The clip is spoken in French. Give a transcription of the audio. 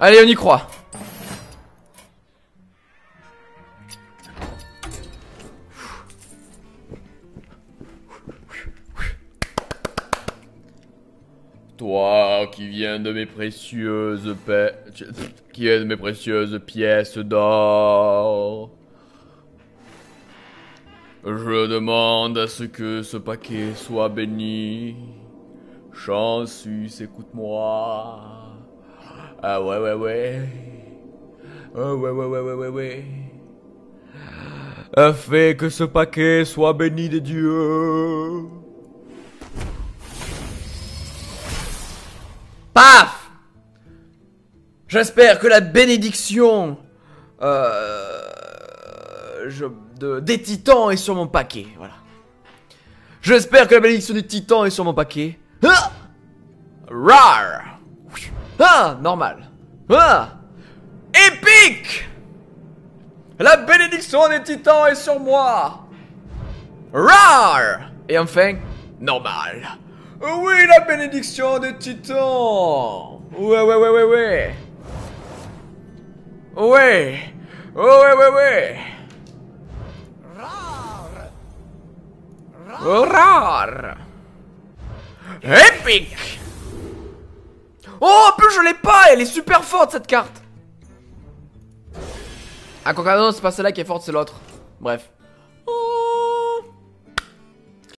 Allez, on y croit. Toi qui viens de mes précieuses pièces d'or. Je demande à ce que ce paquet soit béni. Chansus, écoute-moi. Ah ouais, ouais, ouais. Ah ouais, ouais, ouais, ouais, ouais, ouais. Fais que ce paquet soit béni de Dieu. Paf J'espère que la bénédiction euh, de, des titans est sur mon paquet. Voilà. J'espère que la bénédiction des titans est sur mon paquet. Ah Rar Ah Normal. Ah. Épique! La bénédiction des titans est sur moi. Rar! Et enfin, normal. Oui, la bénédiction des titans. Ouais, ouais, ouais, ouais, ouais. Ouais. Ouais, ouais, ouais Rare Rare Épique Oh, en plus je l'ai pas Elle est super forte cette carte Ah, non, c'est pas celle-là qui est forte, c'est l'autre. Bref.